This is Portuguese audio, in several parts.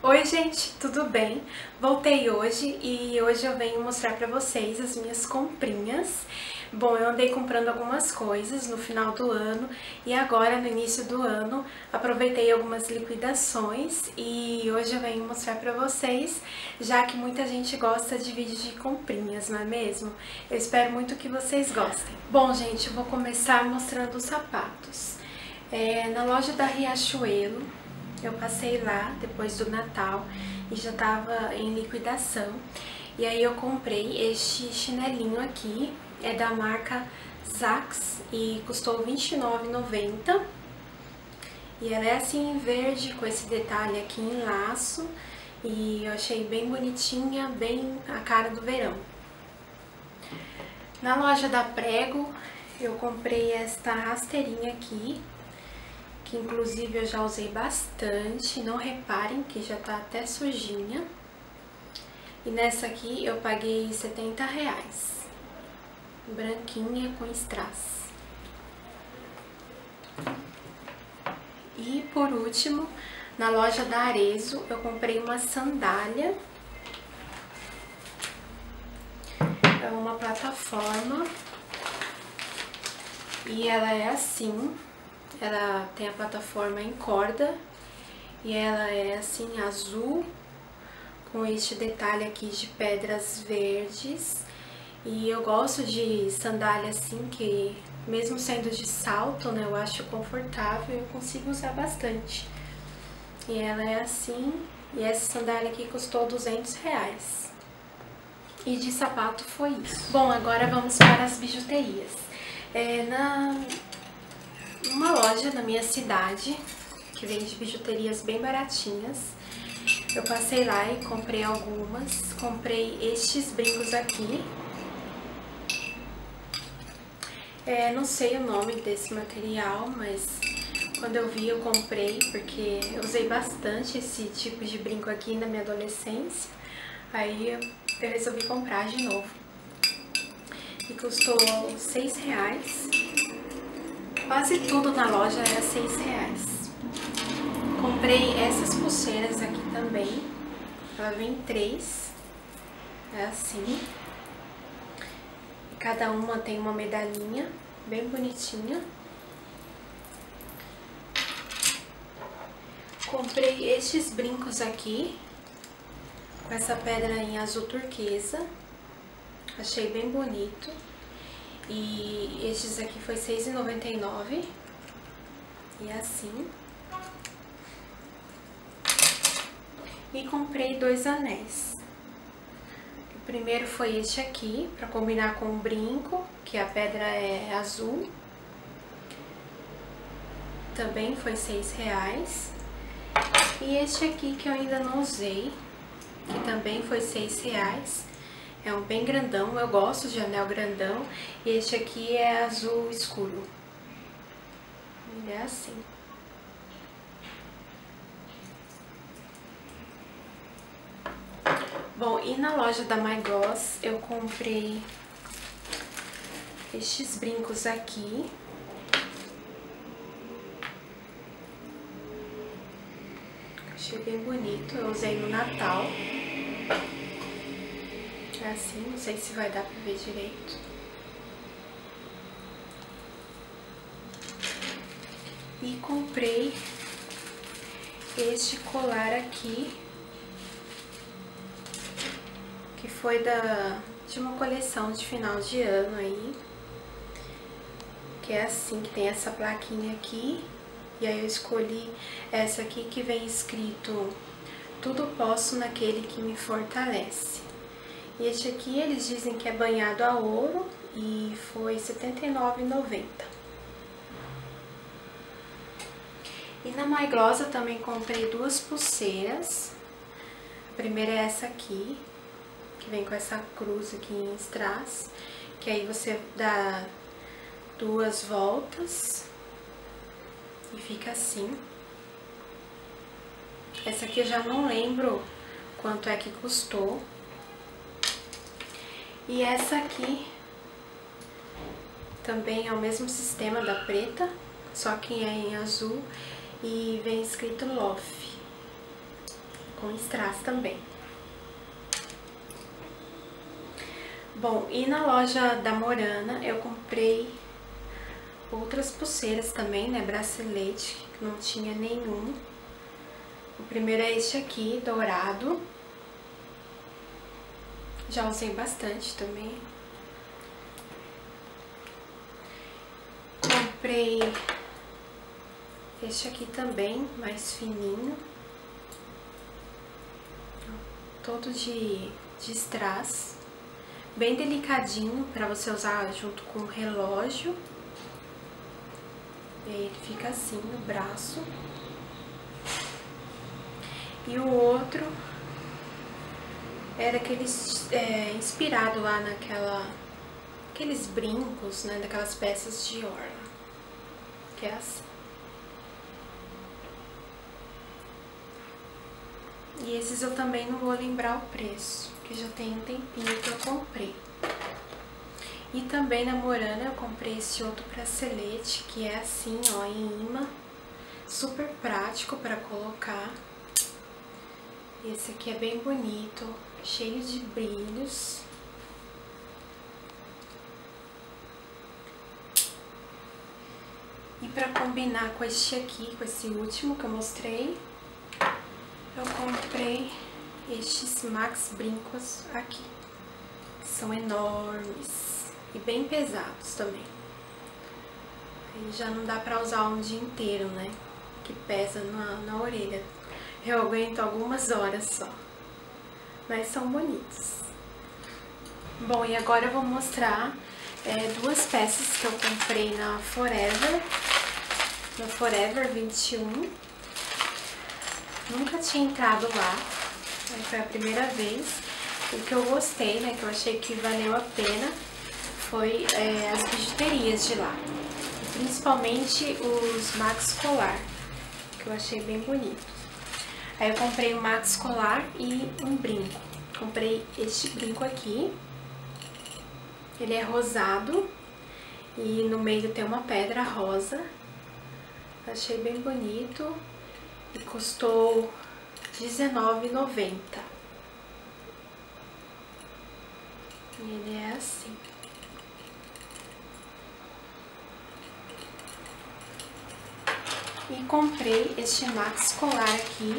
Oi gente, tudo bem? Voltei hoje e hoje eu venho mostrar pra vocês as minhas comprinhas. Bom, eu andei comprando algumas coisas no final do ano e agora no início do ano aproveitei algumas liquidações e hoje eu venho mostrar pra vocês, já que muita gente gosta de vídeos de comprinhas, não é mesmo? Eu espero muito que vocês gostem. Bom gente, eu vou começar mostrando os sapatos. É, na loja da Riachuelo, eu passei lá depois do Natal e já tava em liquidação. E aí eu comprei este chinelinho aqui, é da marca Zax e custou R$29,90. E ela é assim em verde com esse detalhe aqui em laço e eu achei bem bonitinha, bem a cara do verão. Na loja da Prego eu comprei esta rasteirinha aqui, que inclusive eu já usei bastante, não reparem que já tá até sujinha. E nessa aqui eu paguei 70 reais, branquinha com strass. E por último, na loja da Arezo eu comprei uma sandália. É uma plataforma e ela é assim, ela tem a plataforma em corda e ela é assim azul com este detalhe aqui de pedras verdes. E eu gosto de sandália assim que mesmo sendo de salto, né, eu acho confortável eu consigo usar bastante. E ela é assim, e essa sandália aqui custou 200 reais. E de sapato foi isso. Bom, agora vamos para as bijuterias. É, na, uma loja na minha cidade, que vende bijuterias bem baratinhas. Eu passei lá e comprei algumas. Comprei estes brincos aqui. É, não sei o nome desse material, mas quando eu vi eu comprei, porque eu usei bastante esse tipo de brinco aqui na minha adolescência. Aí eu resolvi comprar de novo. E custou seis reais. Quase tudo na loja era seis reais. Comprei essas pulseiras aqui também. Ela vem três. É assim. Cada uma tem uma medalhinha bem bonitinha. Comprei estes brincos aqui, com essa pedra em azul turquesa. Achei bem bonito. E estes aqui foi R$6,99. E assim. E comprei dois anéis. O primeiro foi este aqui, pra combinar com o brinco, que a pedra é azul. Também foi R$6,00. E este aqui que eu ainda não usei, que também foi R$6,00. É um bem grandão, eu gosto de anel grandão. E este aqui é azul escuro. Ele é assim. Bom, e na loja da My Gloss eu comprei estes brincos aqui. Achei bem bonito, eu usei no Natal. Assim, não sei se vai dar pra ver direito. E comprei este colar aqui, que foi da, de uma coleção de final de ano aí. Que é assim, que tem essa plaquinha aqui. E aí eu escolhi essa aqui que vem escrito Tudo posso naquele que me fortalece. E este aqui eles dizem que é banhado a ouro e foi R$ 79,90. E na My Gloss eu também comprei duas pulseiras. A primeira é essa aqui, que vem com essa cruz aqui em strass, que aí você dá duas voltas e fica assim. Essa aqui eu já não lembro quanto é que custou. E essa aqui também é o mesmo sistema da preta, só que é em azul e vem escrito Love. com strass também. Bom, e na loja da Morana eu comprei outras pulseiras também, né, bracelete, que não tinha nenhum. O primeiro é este aqui, dourado. Já usei bastante também. Comprei este aqui também, mais fininho. Todo de, de strass. Bem delicadinho para você usar junto com o relógio. E aí ele fica assim no braço. E o outro era aquele é, inspirado lá naquela aqueles brincos, né, daquelas peças de orla, que é assim. E esses eu também não vou lembrar o preço, que já tem um tempinho que eu comprei. E também na Morana eu comprei esse outro bracelete, que é assim, ó, em imã. Super prático para colocar. Esse aqui é bem bonito, cheio de brilhos. E para combinar com este aqui, com esse último que eu mostrei, eu comprei estes Max Brincos aqui. São enormes e bem pesados também. Aí já não dá pra usar um dia inteiro, né? Que pesa na, na orelha. Eu aguento algumas horas só. Mas são bonitos. Bom, e agora eu vou mostrar é, duas peças que eu comprei na Forever. Na Forever 21. Nunca tinha entrado lá. Foi a primeira vez. O que eu gostei, né, que eu achei que valeu a pena, foi é, as bijuterias de lá. Principalmente os Max Colar, que eu achei bem bonito. Aí eu comprei um Max Colar e um brinco. Comprei este brinco aqui. Ele é rosado e no meio tem uma pedra rosa. Achei bem bonito e custou R$19,90. Ele é assim. E comprei este Max Colar aqui,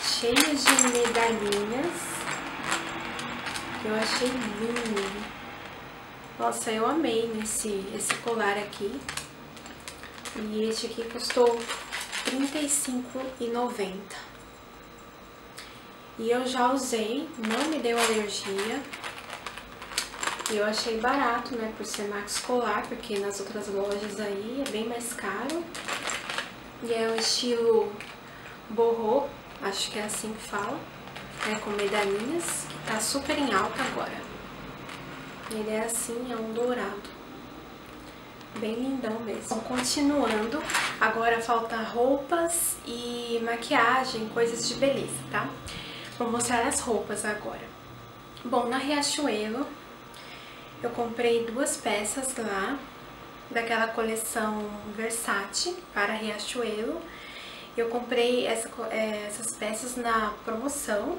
cheio de medalhinhas, que eu achei lindo. Nossa, eu amei nesse, esse colar aqui. E este aqui custou R$35,90. E eu já usei, não me deu alergia. E eu achei barato, né, por ser Max Colar, porque nas outras lojas aí é bem mais caro. E é o estilo borro, acho que é assim que fala, né, com medalhinhas, que tá super em alta agora. Ele é assim, é um dourado. Bem lindão mesmo. Bom, continuando, agora falta roupas e maquiagem, coisas de beleza, tá? Vou mostrar as roupas agora. Bom, na Riachuelo, eu comprei duas peças lá, daquela coleção Versace para Riachuelo. Eu comprei essa, é, essas peças na promoção.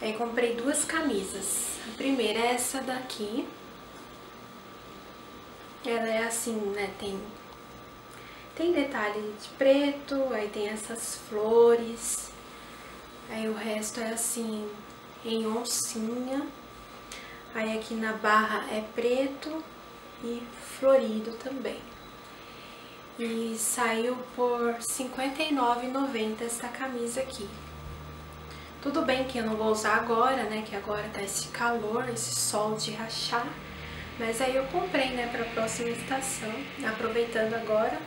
Aí comprei duas camisas. A primeira é essa daqui. Ela é assim, né, tem, tem detalhe de preto, aí tem essas flores. Aí o resto é assim, em oncinha. Aí aqui na barra é preto e florido também. E saiu por R$ 59,90 essa camisa aqui. Tudo bem que eu não vou usar agora, né? Que agora tá esse calor, esse sol de rachar. Mas aí eu comprei, né, pra próxima estação. Aproveitando agora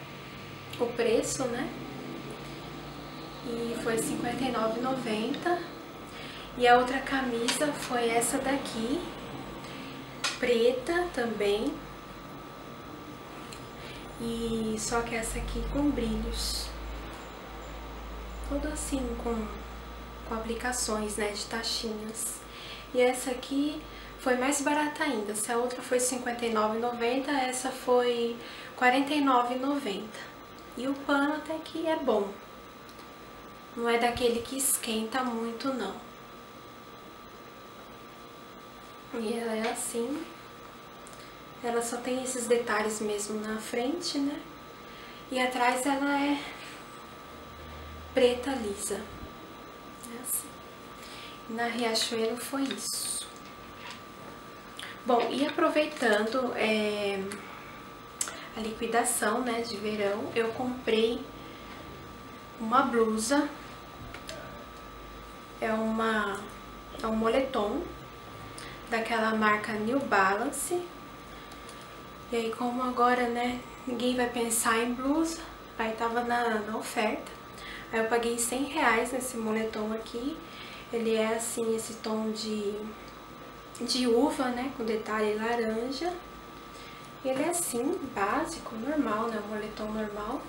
o preço, né? E foi R$ 59,90. E a outra camisa foi essa daqui, preta também, e só que essa aqui com brilhos. Tudo assim, com, com aplicações, né, de taxinhas. E essa aqui foi mais barata ainda. Se a outra foi R$ 59,90, essa foi R$ 49,90. E o pano até que é bom. Não é daquele que esquenta muito, não. E ela é assim. Ela só tem esses detalhes mesmo na frente, né? E atrás ela é preta lisa. É assim. Na Riachuelo foi isso. Bom, e aproveitando é, a liquidação né, de verão, eu comprei uma blusa. É uma é um moletom daquela marca New Balance. E aí como agora, né, ninguém vai pensar em blusa, aí tava na, na oferta. Aí eu paguei 100 reais nesse moletom aqui. Ele é assim, esse tom de, de uva, né, com detalhe laranja. Ele é assim, básico, normal, né, um moletom normal.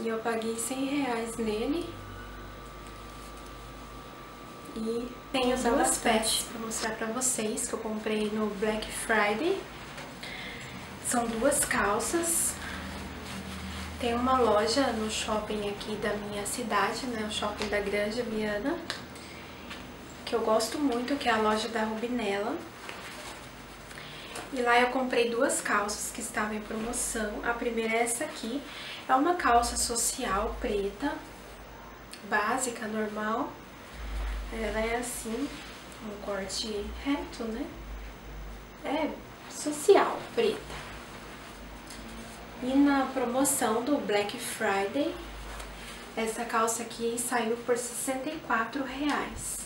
E eu paguei 100 reais nele. E tenho duas peças para mostrar para vocês que eu comprei no Black Friday. São duas calças. Tem uma loja no shopping aqui da minha cidade, né? O shopping da Granja Viana. Que eu gosto muito, que é a loja da Rubinella. E lá eu comprei duas calças que estavam em promoção. A primeira é essa aqui. É uma calça social preta, básica, normal. Ela é assim, um corte reto, né? É social, preta. E na promoção do Black Friday, essa calça aqui saiu por 64 reais.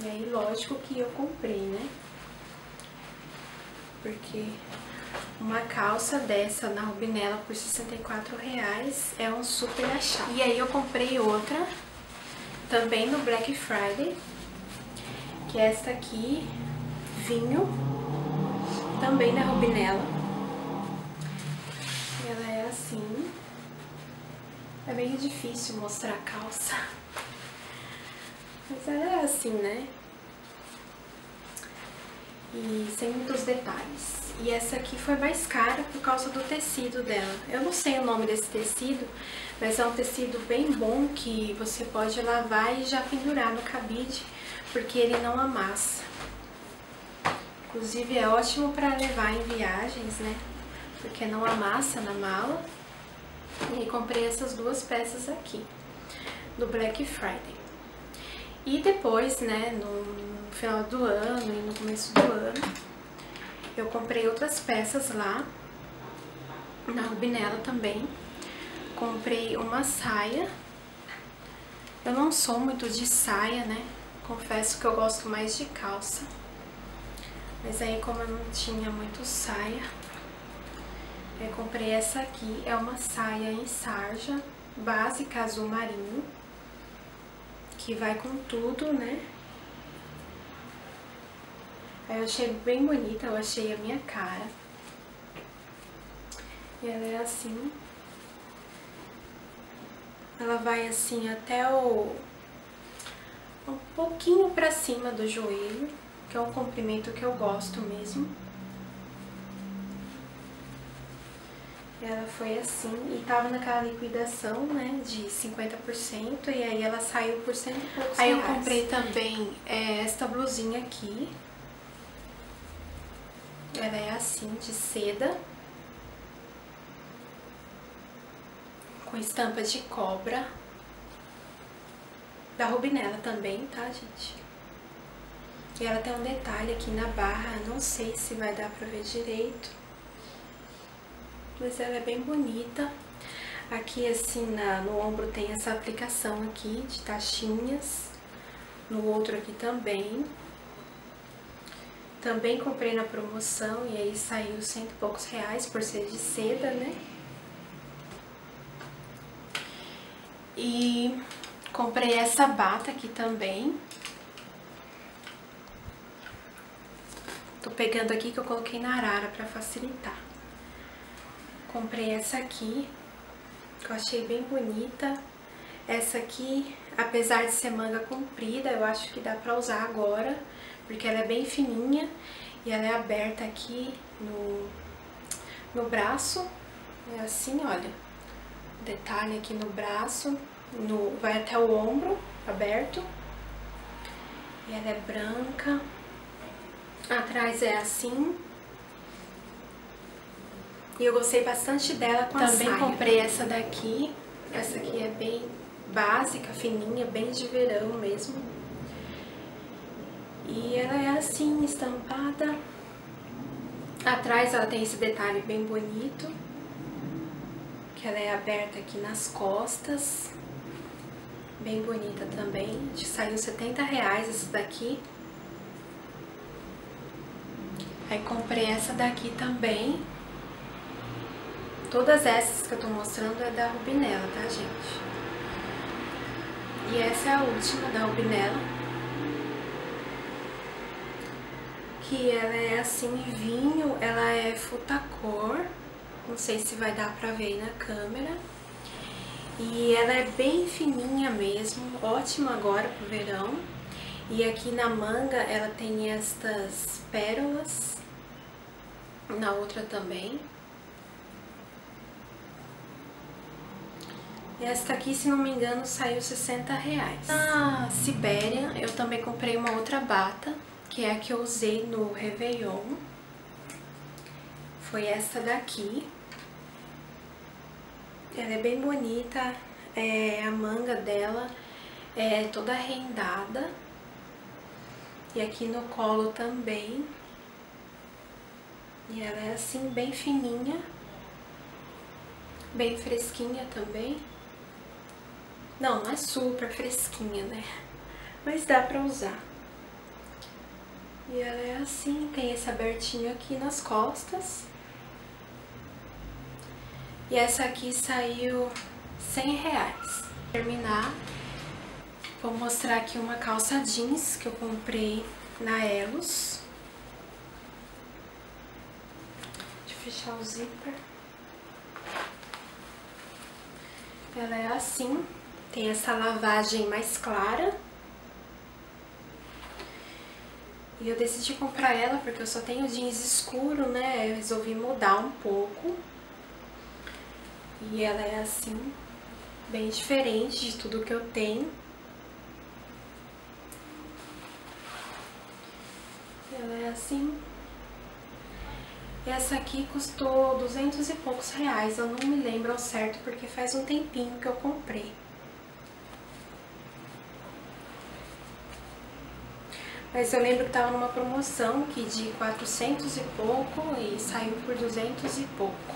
E aí, lógico que eu comprei, né? Porque uma calça dessa na Rubinella por 64 reais é um super achado. E aí eu comprei outra, também no Black Friday, que é esta aqui, vinho, também na Rubinella assim. É meio difícil mostrar a calça. Mas é assim, né? E sem muitos detalhes. E essa aqui foi mais cara por causa do tecido dela. Eu não sei o nome desse tecido, mas é um tecido bem bom que você pode lavar e já pendurar no cabide, porque ele não amassa. Inclusive é ótimo para levar em viagens, né? porque não amassa na mala. E comprei essas duas peças aqui, do Black Friday. E depois, né, no final do ano e no começo do ano, eu comprei outras peças lá, na Rubinella também. Comprei uma saia. Eu não sou muito de saia, né? Confesso que eu gosto mais de calça. Mas aí, como eu não tinha muito saia, eu comprei essa aqui, é uma saia em sarja, básica azul marinho, que vai com tudo, né? Eu achei bem bonita, eu achei a minha cara. E ela é assim. Ela vai assim até o... um pouquinho pra cima do joelho, que é um comprimento que eu gosto mesmo. Ela foi assim e tava naquela liquidação, né, de 50% e aí ela saiu por cento e poucos Aí reais. eu comprei também é, esta blusinha aqui. Ela é assim, de seda. Com estampa de cobra. Da Rubinella também, tá, gente? E ela tem um detalhe aqui na barra, não sei se vai dar pra ver direito mas ela é bem bonita. Aqui assim na, no ombro tem essa aplicação aqui de taxinhas, no outro aqui também. Também comprei na promoção e aí saiu cento e poucos reais por ser de seda, né? E comprei essa bata aqui também. Tô pegando aqui que eu coloquei na arara pra facilitar. Comprei essa aqui, que eu achei bem bonita. Essa aqui, apesar de ser manga comprida, eu acho que dá pra usar agora, porque ela é bem fininha e ela é aberta aqui no, no braço. É assim, olha, detalhe aqui no braço. no, vai até o ombro, aberto. E ela é branca. Atrás é assim. E eu gostei bastante dela com Também a saia. comprei essa daqui. Essa aqui é bem básica, fininha, bem de verão mesmo. E ela é assim, estampada. Atrás ela tem esse detalhe bem bonito. Que ela é aberta aqui nas costas. Bem bonita também. Saiu 70 reais essa daqui. Aí comprei essa daqui também. Todas essas que eu tô mostrando é da Rubinella, tá, gente? E essa é a última da Rubinella. Que ela é assim, vinho, ela é futacor. Não sei se vai dar pra ver aí na câmera. E ela é bem fininha mesmo, ótima agora pro verão. E aqui na manga ela tem estas pérolas, na outra também. E esta aqui, se não me engano, saiu 60 reais. Na Sibéria, eu também comprei uma outra bata, que é a que eu usei no Réveillon. Foi essa daqui. Ela é bem bonita, é, a manga dela é toda rendada. E aqui no colo também. E ela é assim, bem fininha. Bem fresquinha também. Não, não é super fresquinha, né? Mas dá pra usar. E ela é assim, tem esse abertinho aqui nas costas. E essa aqui saiu 100 reais. Terminar, vou mostrar aqui uma calça jeans que eu comprei na Elos. Deixa eu fechar o zíper. Ela é assim, tem essa lavagem mais clara. E eu decidi comprar ela porque eu só tenho jeans escuro, né? Eu resolvi mudar um pouco. E ela é assim, bem diferente de tudo que eu tenho. Ela é assim. Essa aqui custou 200 e poucos reais, eu não me lembro ao certo porque faz um tempinho que eu comprei. Mas eu lembro que tava numa promoção que de 400 e pouco e saiu por 200 e pouco.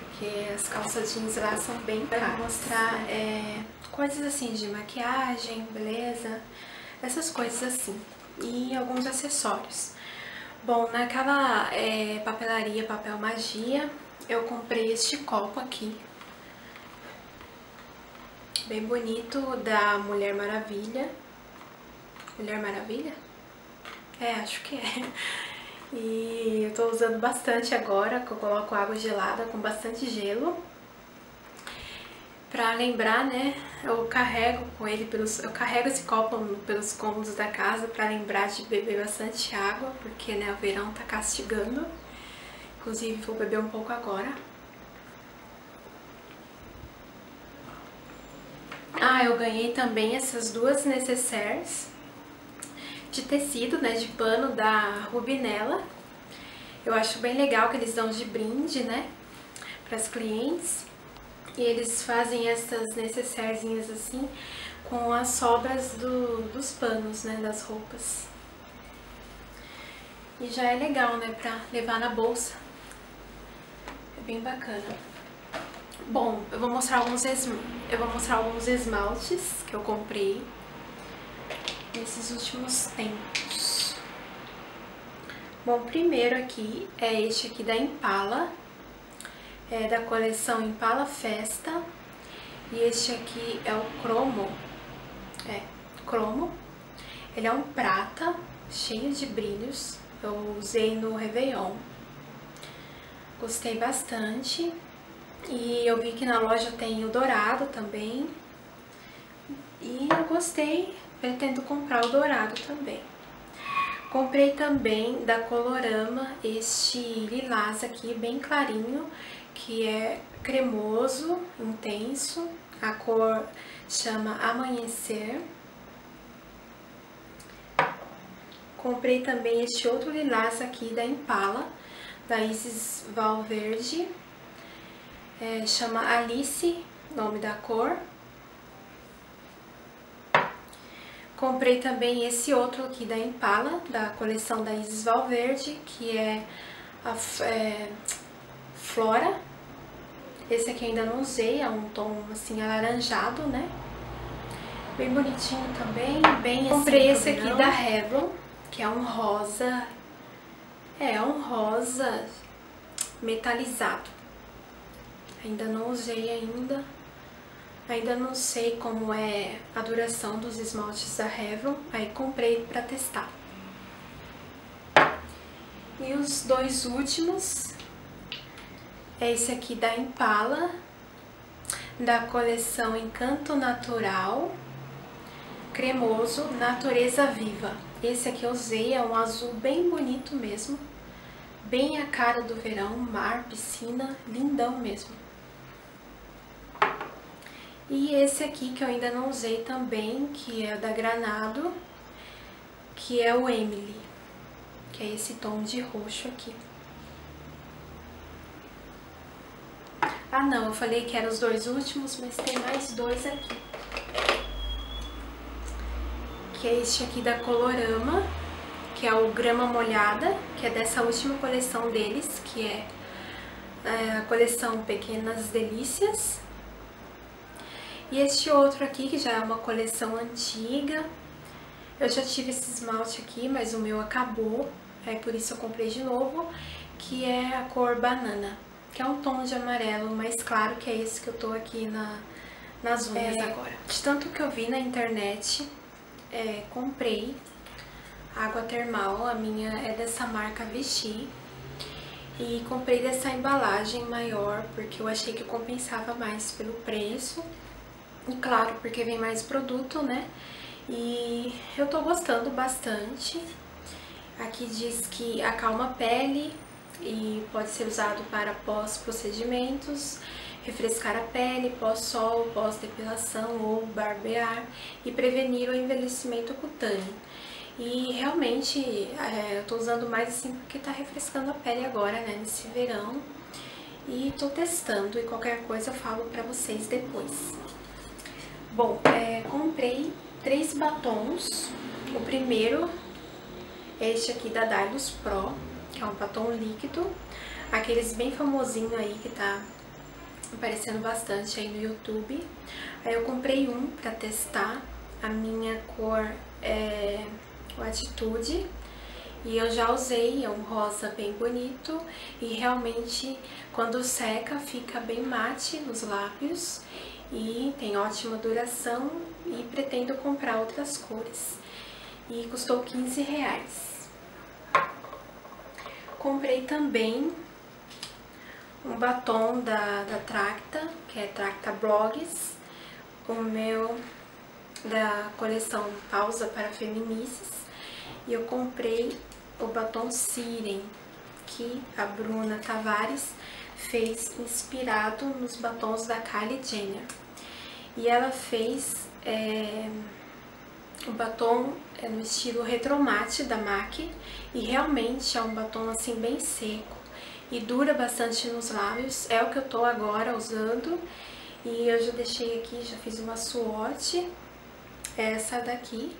Porque as calças jeans lá são bem caras. Vou mostrar é, coisas assim de maquiagem, beleza, essas coisas assim. E alguns acessórios. Bom, naquela é, papelaria Papel Magia, eu comprei este copo aqui. Bem bonito, da Mulher Maravilha. Mulher Maravilha? É, acho que é. E eu tô usando bastante agora, que eu coloco água gelada com bastante gelo. Pra lembrar, né, eu carrego com ele pelos... Eu carrego esse copo pelos cômodos da casa pra lembrar de beber bastante água, porque, né, o verão tá castigando. Inclusive, vou beber um pouco agora. Ah, eu ganhei também essas duas necessaires de tecido, né, de pano da Rubinella. Eu acho bem legal que eles dão de brinde, né, para as clientes. E eles fazem essas necessairezinhas assim com as sobras do, dos panos, né, das roupas. E já é legal, né, pra levar na bolsa. É bem bacana. Bom, eu vou mostrar alguns, eu vou mostrar alguns esmaltes que eu comprei últimos tempos. Bom, primeiro aqui é este aqui da Impala, é da coleção Impala Festa. E este aqui é o cromo, é, cromo. Ele é um prata, cheio de brilhos. Eu usei no Réveillon. Gostei bastante. E eu vi que na loja tem o dourado também. E eu gostei, pretendo comprar o dourado também. Comprei também da Colorama este lilás aqui, bem clarinho, que é cremoso, intenso. A cor chama Amanhecer. Comprei também este outro lilás aqui da Impala, da Isis Valverde. É, chama Alice, nome da cor. Comprei também esse outro aqui da Impala, da coleção da Isis Valverde, que é a é, Flora. Esse aqui ainda não usei, é um tom assim alaranjado, né? Bem bonitinho também, bem assim, Comprei esse aqui da Revlon, que é um rosa, é um rosa metalizado. Ainda não usei ainda. Ainda não sei como é a duração dos esmaltes da Revlon, aí comprei pra testar. E os dois últimos, é esse aqui da Impala, da coleção Encanto Natural, cremoso, natureza viva. Esse aqui eu usei, é um azul bem bonito mesmo, bem a cara do verão, mar, piscina, lindão mesmo. E esse aqui que eu ainda não usei também, que é da Granado, que é o Emily, que é esse tom de roxo aqui. Ah não, eu falei que eram os dois últimos, mas tem mais dois aqui. Que é este aqui da Colorama, que é o Grama Molhada, que é dessa última coleção deles, que é, é a coleção Pequenas Delícias. E este outro aqui, que já é uma coleção antiga. Eu já tive esse esmalte aqui, mas o meu acabou. É por isso eu comprei de novo. Que é a cor banana. Que é um tom de amarelo mais claro, que é esse que eu tô aqui na, nas unhas é, agora. De tanto que eu vi na internet, é, comprei água termal. A minha é dessa marca Vichy. E comprei dessa embalagem maior, porque eu achei que compensava mais pelo preço. Claro, porque vem mais produto, né? E eu tô gostando bastante. Aqui diz que acalma a pele e pode ser usado para pós-procedimentos, refrescar a pele, pós-sol, pós-depilação ou barbear e prevenir o envelhecimento cutâneo. E realmente é, eu tô usando mais assim porque tá refrescando a pele agora, né, nesse verão. E tô testando e qualquer coisa eu falo pra vocês depois. Bom, é, comprei três batons. O primeiro é este aqui da Dylos Pro, que é um batom líquido. Aqueles bem famosinho aí que tá aparecendo bastante aí no YouTube. Aí eu comprei um pra testar. A minha cor é o Atitude. E eu já usei, é um rosa bem bonito e realmente quando seca fica bem mate nos lábios e tem ótima duração e pretendo comprar outras cores. E custou 15 reais. Comprei também um batom da, da Tracta, que é Tracta Blogs, o meu da coleção Pausa para Feministas. E eu comprei o batom Siren, que a Bruna Tavares fez inspirado nos batons da Kylie Jenner. E ela fez é, o batom é, no estilo retromate da MAC e realmente é um batom assim bem seco e dura bastante nos lábios. É o que eu tô agora usando e eu já deixei aqui, já fiz uma swatch, é essa daqui.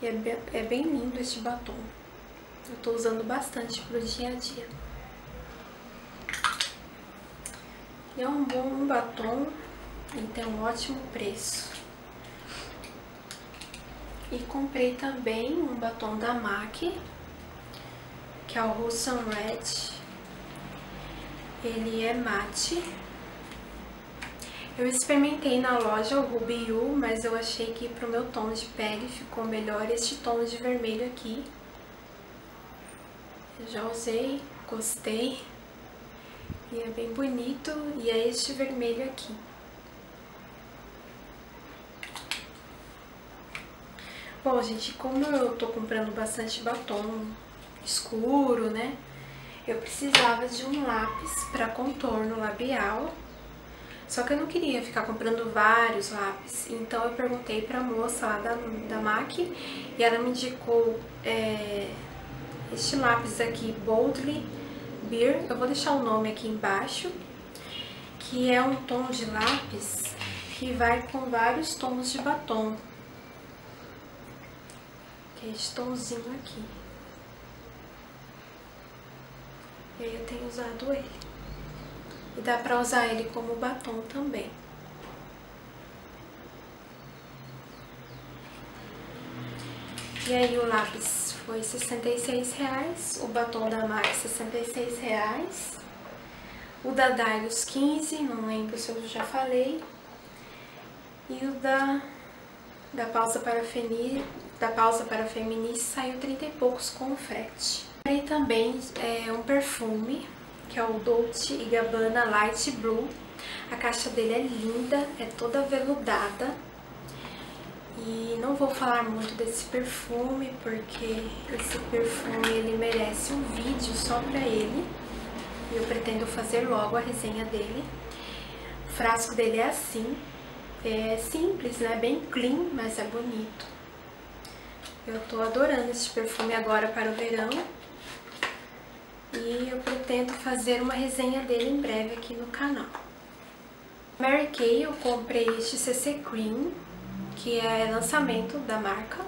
E é bem, é bem lindo este batom. Eu tô usando bastante pro dia a dia. E é um bom batom e tem um ótimo preço. E comprei também um batom da MAC, que é o Russian Red. Ele é mate. Eu experimentei na loja o Ruby You, mas eu achei que pro meu tom de pele ficou melhor este tom de vermelho aqui. Já usei, gostei. E é bem bonito e é este vermelho aqui. Bom, gente, como eu tô comprando bastante batom escuro, né? Eu precisava de um lápis para contorno labial. Só que eu não queria ficar comprando vários lápis, então eu perguntei pra moça lá da, da MAC e ela me indicou é, este lápis aqui, Boldly Beer, eu vou deixar o nome aqui embaixo, que é um tom de lápis que vai com vários tons de batom. Que é este tomzinho aqui. E aí eu tenho usado ele. E dá pra usar ele como batom também. E aí o lápis foi 66 reais, o batom da MAC 66 reais, o da Dylos 15, não lembro se eu já falei, e o da, da pausa para feni, da pausa para feminista saiu 30 e poucos com frete. E também é um perfume que é o Dolce Gabbana Light Blue. A caixa dele é linda, é toda veludada. E não vou falar muito desse perfume, porque esse perfume ele merece um vídeo só pra ele. E eu pretendo fazer logo a resenha dele. O frasco dele é assim, é simples, né? Bem clean, mas é bonito. Eu tô adorando esse perfume agora para o verão e eu pretendo fazer uma resenha dele em breve aqui no canal. Mary Kay eu comprei este CC Cream, que é lançamento da marca.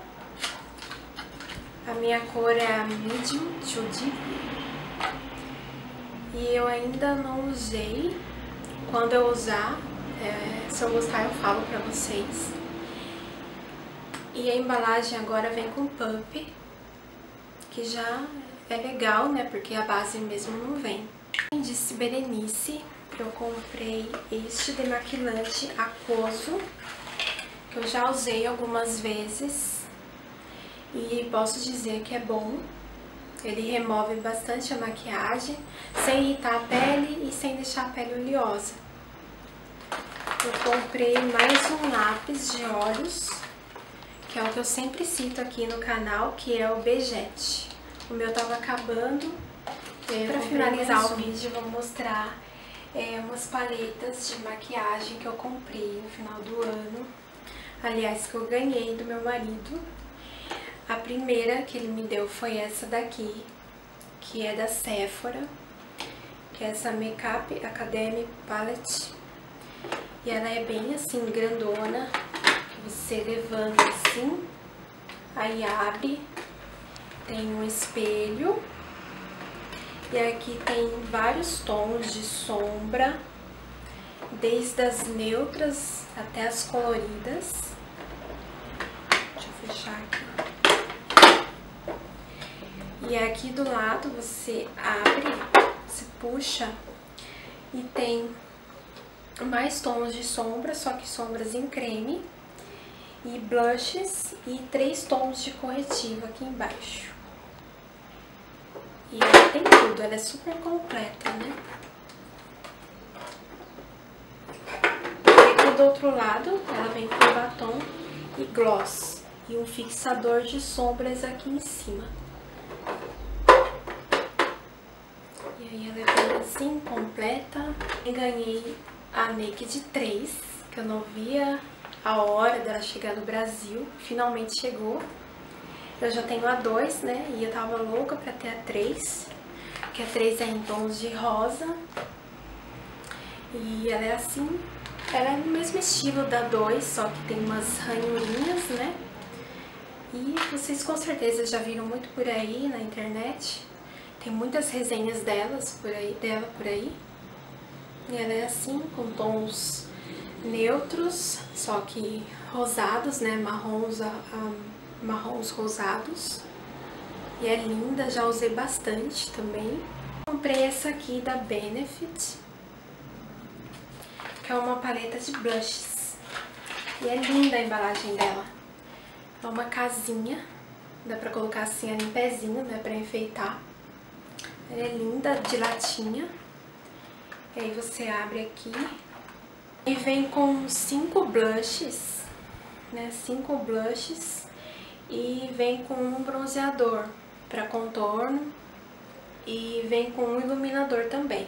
A minha cor é a Medium Judy. E eu ainda não usei. Quando eu usar, é, se eu gostar eu falo pra vocês. E a embalagem agora vem com pump, que já é legal, né? Porque a base mesmo não vem. Disse Berenice, eu comprei este demaquilante aquoso, eu já usei algumas vezes e posso dizer que é bom. Ele remove bastante a maquiagem, sem irritar a pele e sem deixar a pele oleosa. Eu comprei mais um lápis de olhos, que é o que eu sempre cito aqui no canal, que é o Bejete. O meu tava acabando. Para finalizar o vídeo, vou mostrar é, umas paletas de maquiagem que eu comprei no final do ano. Aliás, que eu ganhei do meu marido. A primeira que ele me deu foi essa daqui, que é da Sephora, que é essa Makeup Academy Palette. E ela é bem assim, grandona, você levando assim, aí abre tem um espelho. E aqui tem vários tons de sombra, desde as neutras até as coloridas. Deixa eu fechar aqui. E aqui do lado você abre, você puxa e tem mais tons de sombra, só que sombras em creme e blushes e três tons de corretivo aqui embaixo. E ela tem tudo, ela é super completa, né? E aqui do outro lado, ela vem com batom e gloss. E um fixador de sombras aqui em cima. E aí ela é bem assim, completa. E ganhei a Naked 3, que eu não via a hora dela chegar no Brasil. Finalmente chegou. Eu já tenho a 2, né? E eu tava louca pra ter a 3. Que a 3 é em tons de rosa. E ela é assim. Ela é no mesmo estilo da 2, só que tem umas ranhurinhas, né? E vocês com certeza já viram muito por aí na internet. Tem muitas resenhas delas por aí, dela por aí. E ela é assim, com tons neutros, só que rosados, né? Marrons um, marrons rosados. E é linda, já usei bastante também. Comprei essa aqui da Benefit, que é uma paleta de blushes. E é linda a embalagem dela. É uma casinha, dá pra colocar assim ali em pezinho, né, pra enfeitar. Ela é linda, de latinha. E aí você abre aqui. E vem com cinco blushes, né, cinco blushes e vem com um bronzeador para contorno e vem com um iluminador também.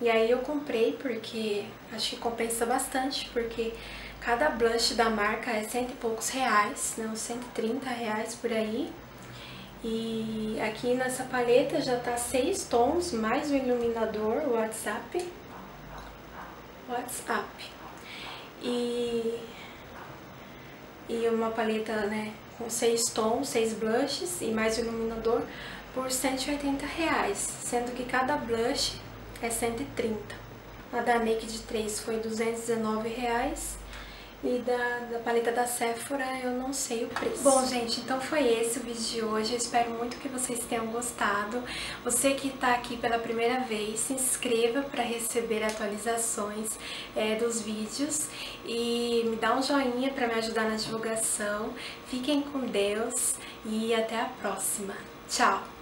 E aí eu comprei porque acho que compensa bastante, porque cada blush da marca é cento e poucos reais, né, uns 130 reais por aí. E aqui nessa paleta já tá seis tons, mais o iluminador, o WhatsApp. WhatsApp. E, e uma paleta, né, com seis tons, seis blushes e mais o iluminador por 180 reais, sendo que cada blush é 130. A da Naked 3 foi 219 reais e da, da paleta da Sephora eu não sei o preço. Bom, gente, então foi esse o vídeo de hoje. Eu espero muito que vocês tenham gostado. Você que está aqui pela primeira vez, se inscreva para receber atualizações é, dos vídeos e me dá um joinha para me ajudar na divulgação. Fiquem com Deus e até a próxima. Tchau!